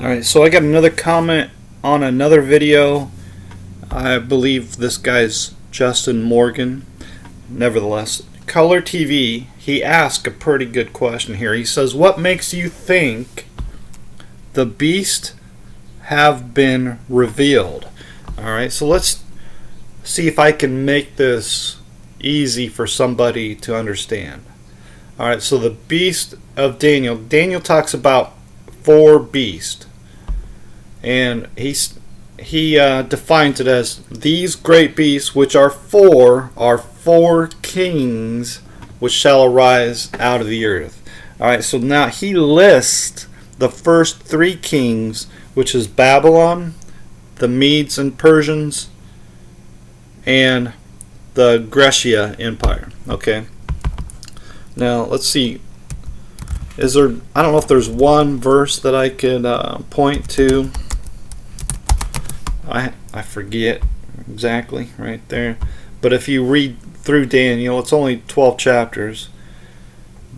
Alright, so I got another comment on another video. I believe this guy's Justin Morgan. Nevertheless, Color TV, he asked a pretty good question here. He says, What makes you think the beast have been revealed? Alright, so let's see if I can make this easy for somebody to understand. Alright, so the beast of Daniel, Daniel talks about four beasts. And he's he uh, defines it as these great beasts, which are four, are four kings which shall arise out of the earth. All right, so now he lists the first three kings, which is Babylon, the Medes and Persians, and the Grecia Empire. Okay. Now let's see. Is there? I don't know if there's one verse that I could uh, point to. I I forget exactly right there. But if you read through Daniel, it's only 12 chapters.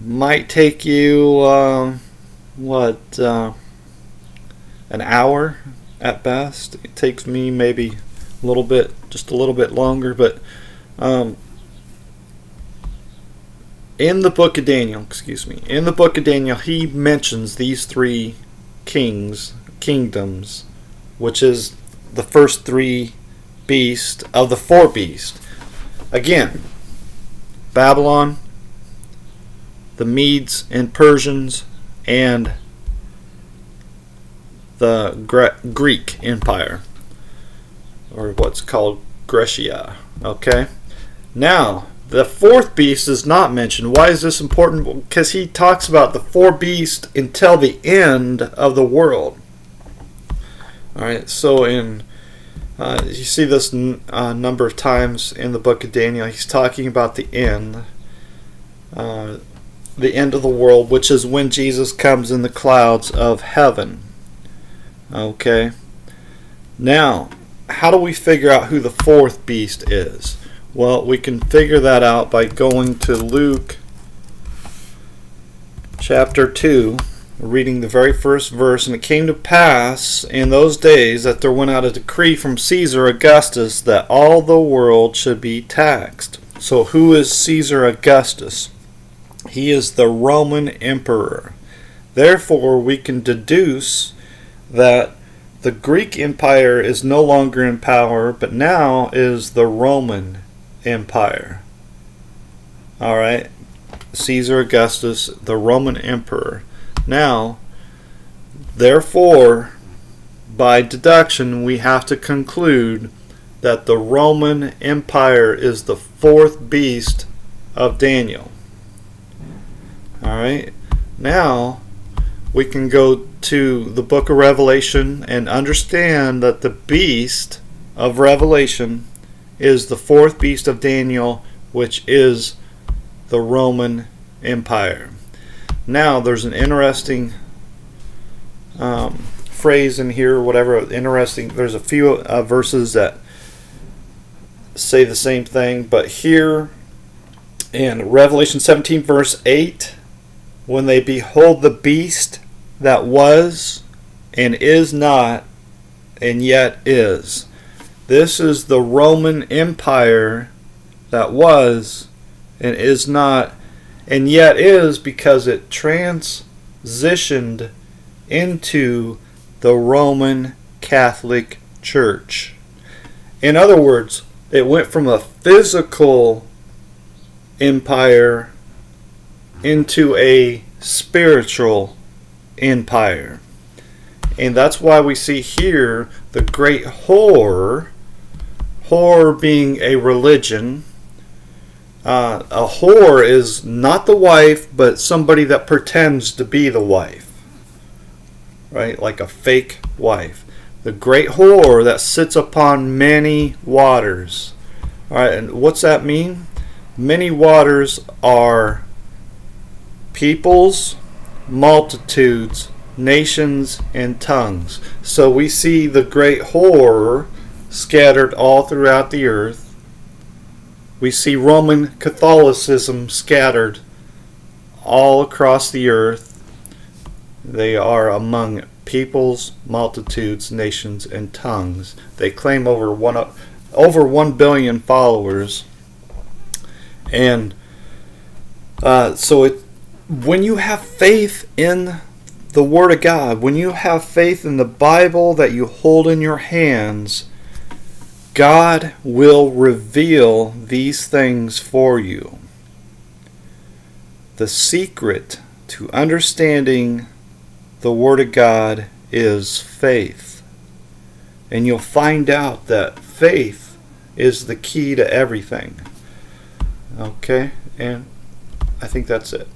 Might take you uh, what uh, an hour at best. It takes me maybe a little bit, just a little bit longer, but um, in the book of Daniel, excuse me, in the book of Daniel, he mentions these three kings, kingdoms, which is the first three beasts of the four beasts. Again, Babylon, the Medes and Persians, and the Gre Greek Empire, or what's called Grecia. Okay? Now, the fourth beast is not mentioned. Why is this important? Because he talks about the four beasts until the end of the world. All right, so in uh, you see this uh, number of times in the book of Daniel. He's talking about the end, uh, the end of the world, which is when Jesus comes in the clouds of heaven. Okay. Now, how do we figure out who the fourth beast is? Well, we can figure that out by going to Luke chapter 2 reading the very first verse, and it came to pass in those days that there went out a decree from Caesar Augustus that all the world should be taxed. So, who is Caesar Augustus? He is the Roman emperor. Therefore, we can deduce that the Greek Empire is no longer in power, but now is the Roman Empire. All right, Caesar Augustus, the Roman emperor. Now, therefore, by deduction, we have to conclude that the Roman Empire is the fourth beast of Daniel. Alright, now we can go to the book of Revelation and understand that the beast of Revelation is the fourth beast of Daniel, which is the Roman Empire. Now, there's an interesting um, phrase in here, whatever, interesting. There's a few uh, verses that say the same thing, but here in Revelation 17, verse 8, when they behold the beast that was and is not and yet is. This is the Roman Empire that was and is not and yet is because it transitioned into the Roman Catholic Church. In other words, it went from a physical empire into a spiritual empire. And that's why we see here the great whore, whore being a religion, uh, a whore is not the wife, but somebody that pretends to be the wife. Right? Like a fake wife. The great whore that sits upon many waters. Alright, and what's that mean? Many waters are peoples, multitudes, nations, and tongues. So we see the great whore scattered all throughout the earth we see Roman Catholicism scattered all across the earth. They are among peoples, multitudes, nations, and tongues. They claim over one over one billion followers, and uh, so it when you have faith in the Word of God, when you have faith in the Bible that you hold in your hands, God will reveal these things for you. The secret to understanding the Word of God is faith. And you'll find out that faith is the key to everything. Okay? And I think that's it.